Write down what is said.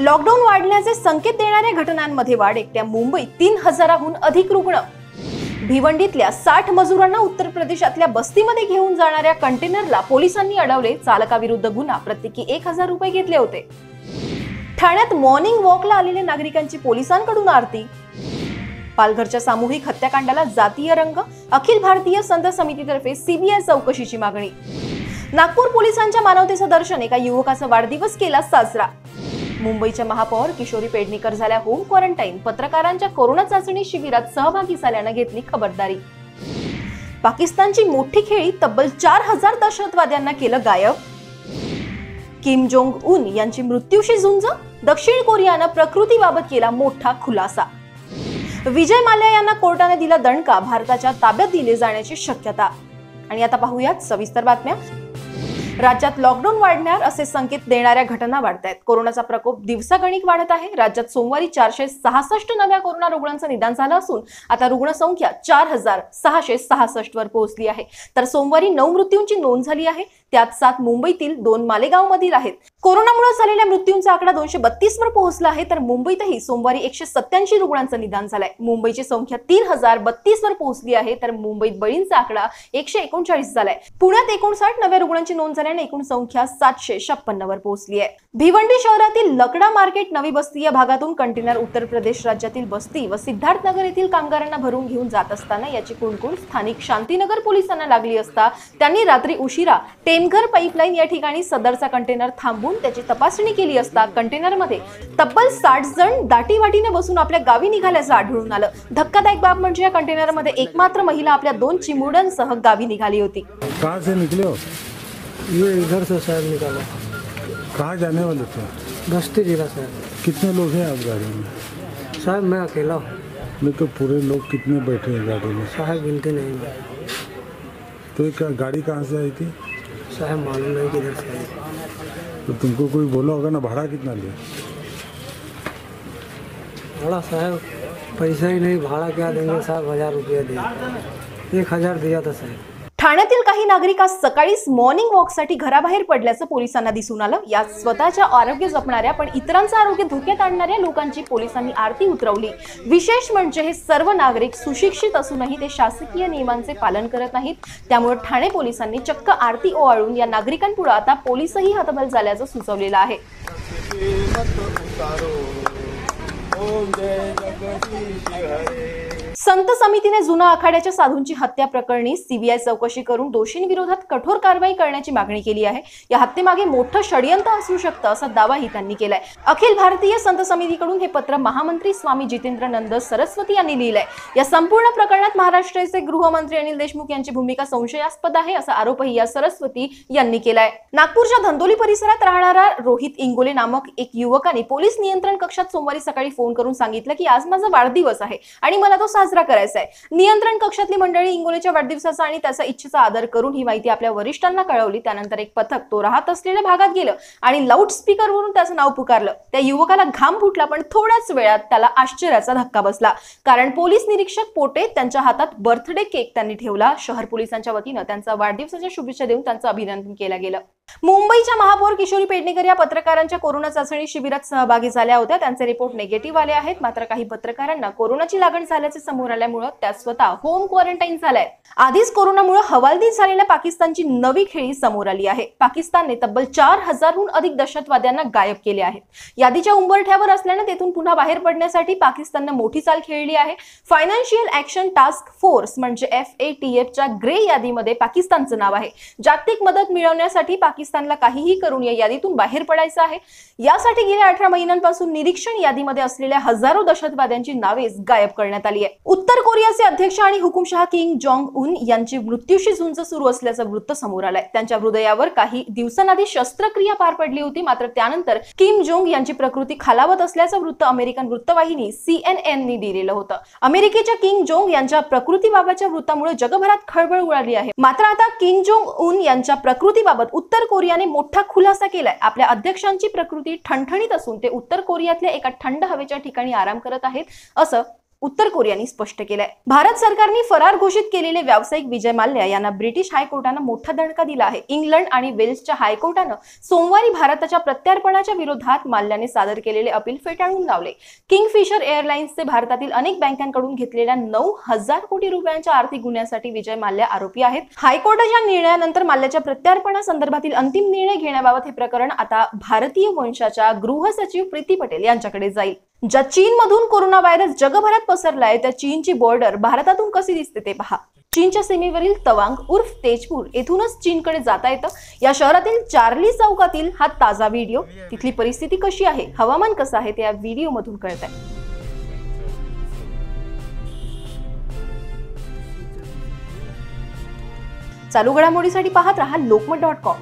Lockdown वाढण्याचे संकेत देणाऱ्या घटनांमध्ये वाढ एकट्या मुंबईत तीन हजाराहून अधिक रुग्ण. भिवंडीतल्या साठ मजुरांना उत्तर प्रदेशातल्या बस्तीमध्ये घेऊन जाणाऱ्या कंटेनरला पोलिसांनी अडवले. चालकाविरुद्ध गुन्हा प्रत्येकी एक हजार रुपये घेतले होते. ठाण्यात मॉर्निंग वॉकला आलेल्या नागरिकांची पोलिसांकडून आरती. पालघरच्या सामूहिक हत्याकांडाला जातीय रंग अखिल भारतीय संत समितीतर्फे सीबीआय चौकशीची मागणी. नागपूर पोलिसांच्या मानवतेचं दर्शन एका युवकाचा वाढदिवस केला साजरा. मुंबईच्या महापौर किशोरी पेडणेकर झाल्या होम क्वारंटाईन. पत्रकारांच्या कोरोना चाचणी शिबिरात सहभागी झाल्यानं घेतली खबरदारी. पाकिस्तानची मोठी खेळी तब्बल चार हजार दहशतवाद्यांना केलं गायब. किम जोंग उन यांची मृत्यूशी झुंज. दक्षिण कोरियानं प्रकृतीबाबत केला मोठा खुलासा. विजय माल्या यांना कोर्टाने दिला दणका भारताच्या ताब्यात दिले जाण्याची शक्यता. आणि आता पाहूयात सविस्तर बातम्या. राज्यात लॉकडाऊन वाढणार असे संकेत देणाऱ्या घटना वाढत आहेत कोरोनाचा प्रकोप दिवसागणिक वाढत आहे. राज्यात सोमवारी चारशे सहासष्ट नव्या कोरोना रुग्णांचं निदान झालं असून आता रुग्णसंख्या चार हजार सहाशे सहासष्ट वर पोहोचली आहे. तर सोमवारी नऊ मृत्यूंची नोंद झाली आहे. त्यात सात मुंबईतील दोन मालेगाव मधील आहेत. कोरोनामुळे झालेल्या मृत्यूंचा आकडा दोनशे बत्तीस वर पोहोचला आहे तर मुंबईतही सोमवारी एकशे सत्याऐंशी रुग्णांचं निदान झालंय. मुंबईची संख्या तीन हजार बत्तीस वर पोहोचली आहे तर मुंबईत बळींचा आकडा एकशे एकोणचाळीस झालाय. पुण्यात एकोणसाठ नव्या रुग्णांची नोंद झाल्याने एकूण संख्या सातशे छप्पन्न वर पोहोचली आहे. भिवंडी शहरातील लकडा मार्केट नवी बस्ती या भागातून कंटेनर उत्तर प्रदेश राज्यातील बस्ती व सिद्धार्थनगर येथील कामगारांना भरून घेऊन जात असताना याची कुणकुण स्थानिक शांतीनगर पोलिसांना लागली असता त्यांनी रात्री उशिरा टेमघर पाईपलाईन या ठिकाणी सदरचा कंटेनर थांबवून त्याची तपासणी केली असता कंटेनरमध्ये तब्बल साठ जण दाटीवाटीने बसून आपल्या गावी निघाल्याचं आढळून आलं. धक्कादायक बाब म्हणजे या कंटेनरमध्ये एकमात्र महिला आपल्या दोन चिमुरड्यांसह गावी निघाली होती. कहाँ से निकले हो? ये इधर से शायद निकाला। कहाँ जाने वाले थे? बस्ती जिला से। कितने लोग हैं आप गाड़ी में? साहब मैं अकेला हूँ। नहीं तो पूरे लोग कितने बैठे हैं गाड़ी में? साहब गिनती नहीं है तो ये क्या गाड़ी कहाँ से आई थी? साहब मालूम नहीं किधर से तो तुमको कोई बोला होगा ना भाड़ा कितना लिया? भाड़ा साहब पैसा ही नहीं भाड़ा क्या देंगे साहब हज़ार रुपया दिया। एक हज़ार दिया था साहब। ठाण्यातील काही नागरिक आज सकाळीच मॉर्निंग वॉकसाठी घराबाहेर पडल्याचं पोलिसांना दिसून आलं. यात स्वतःच्या आरोग्य जपणाऱ्या पण इतरांचं आरोग्य धोक्यात आणणाऱ्या लोकांची पोलिसांनी आरती उतरवली. विशेष म्हणजे हे सर्व नागरिक सुशिक्षित असूनही ते शासकीय नियमांचे पालन करत नाहीत. त्यामुळे ठाणे पोलिसांनी चक्क आरती ओवाळून या नागरिकांपुढे आता पोलिसही हतबल झाल्याचं सुचवलेलं आहे. संत समितीने जुना आखाड्याच्या साधूंची हत्या प्रकरणी सीबीआय चौकशी करून दोषींविरोधात कठोर कारवाई करण्याची मागणी केली आहे. या हत्येमागे मोठं षडयंत्र असू शकतं असा दावाही त्यांनी केलाय. अखिल भारतीय संत समितीकडून हे पत्र महामंत्री स्वामी जितेंद्र नंद सरस्वती यांनी लिहिलंय. या संपूर्ण प्रकरणात महाराष्ट्राचे गृहमंत्री अनिल देशमुख यांची भूमिका संशयास्पद आहे असा आरोपही या सरस्वती यांनी केलाय. नागपूरच्या धंदोली परिसरात राहणारा रोहित इंगोले नामक एक युवकाने पोलीस नियंत्रण कक्षात सोमवारी सकाळी फोन करून सांगितलं की आज माझा वाढदिवस आहे आणि मला तो साजरा करायचा आहे नियंत्रण कक्षातली मंडळी इंगोलेच्या वाढदिवसाचा आणि त्याचा इच्छेचा आदर करून ही माहिती आपल्या वरिष्ठांना कळवली. त्यानंतर एक पथक तो राहत असलेल्या भागात गेलं आणि लाऊड स्पीकरवरून त्याचं नाव पुकारलं. त्या युवकाला घाम फुटला पण थोड्याच वेळात त्याला आश्चर्याचा धक्का बसला. कारण पोलीस निरीक्षक पोटे त्यांच्या हातात बर्थडे केक त्यांनी ठेवला. शहर पोलिसांच्या वतीनं त्यांचा वाढदिवसाच्या शुभेच्छा देऊन त्यांचं अभिनंदन केलं गेलं. मुंबईच्या महापौर किशोरी पेडणेकर या पत्रकारांच्या कोरोना चाचणी शिबिरात सहभागी झाल्या होत्या. त्यांचे रिपोर्ट निगेटिव्ह आले आहेत. मात्र काही पत्रकारांना कोरोनाची लागण झाल्याचे समोर आल्यामुळे त्या स्वतः होम क्वारंटाईन झाल्या आहेत. आधीच कोरोनामुळे हवालदिल झालेल्या पाकिस्तानची नवी खेळी समोर आली आहे. पाकिस्तानने तब्बल चार हजारहून अधिक दहशतवाद्यांना गायब केले आहेत यादीच्या उंबरठ्यावर असल्याने तेथून पुन्हा बाहेर पडण्यासाठी पाकिस्ताननं मोठी चाल खेळली आहे. फायनान्शियल ऍक्शन टास्क फोर्स म्हणजे एफ ए टी एफ च्या ग्रे यादीमध्ये पाकिस्तानचं नाव आहे. जागतिक मदत मिळवण्यासाठी पाकिस्तानला काहीही करून या यादीतून बाहेर पडायचं आहे. यासाठी गेल्या अठरा महिन्यांपासून निरीक्षण यादीमध्ये असलेल्या हजारो दहशतवाद्यांची नावे गायब करण्यात आली आहे. उत्तर कोरियाचे अध्यक्ष आणि हुकुमशहा किंग जॉंग उन यांची मृत्यूशी झुंज सुरू असल्याचं वृत्त समोर आलंय. त्यांच्या हृदयावर काही दिवसांआधी शस्त्रक्रिया पार पडली होती. मात्र त्यानंतर किम जोंग यांची प्रकृती खालावत असल्याचं वृत्त अमेरिकन वृत्तवाहिनी सीएनएननी दिलेलं होतं. अमेरिकेच्या किंग जोंग यांच्या प्रकृतीबाबतच्या वृत्तामुळे जगभरात खळबळ उडाली आहे. मात्र आता किंग जोंग उन यांच्या प्रकृतीबाबत उत्तर कोरियाने मोठा खुलासा केलाय. आपल्या अध्यक्षांची प्रकृती ठणठणीत असून ते उत्तर कोरियातल्या एका थंड हवेच्या ठिकाणी आराम करत आहेत असं उत्तर कोरियाने स्पष्ट केलंय. भारत सरकारने फरार घोषित केलेले व्यावसायिक विजय माल्या यांना ब्रिटिश हायकोर्टानं मोठा दणका दिला आहे. इंग्लंड आणि वेल्सच्या हायकोर्टानं सोमवारी भारताच्या प्रत्यार्पणाच्या विरोधात माल्याने सादर केलेले अपील फेटाळून लावले. किंगफिशर एअरलाइन्सचे भारतातील अनेक बँकांकडून घेतलेल्या नऊ हजार कोटी रुपयांच्या आर्थिक गुन्ह्यासाठी विजय माल्या आरोपी आहेत. हायकोर्टाच्या निर्णयानंतर माल्याच्या प्रत्यार्पणासंदर्भातील अंतिम निर्णय घेण्याबाबत हे प्रकरण आता भारतीय वंशाच्या गृह सचिव प्रीती पटेल यांच्याकडे जाईल. ज्या चीनमधून कोरोना व्हायरस जगभरात पसरलाय त्या चीनची बॉर्डर भारतातून कशी दिसते ते पहा. चीनच्या सीमेवरील तवांग उर्फ तेजपूर येथूनच चीनकडे जाता येतं. या शहरातील चार्ली चौकातील हा ताजा व्हिडिओ तिथली परिस्थिती कशी आहे? हवामान कसं आहे? ते या व्हिडिओ मधून कळत आहे चालू घडामोडीसाठी पाहत रहा लोकमत डॉट कॉम